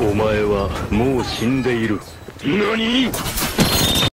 お前はもう死んでいる。何？